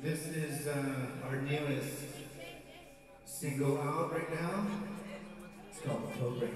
This is uh, our newest single out right now. It's called Cobra.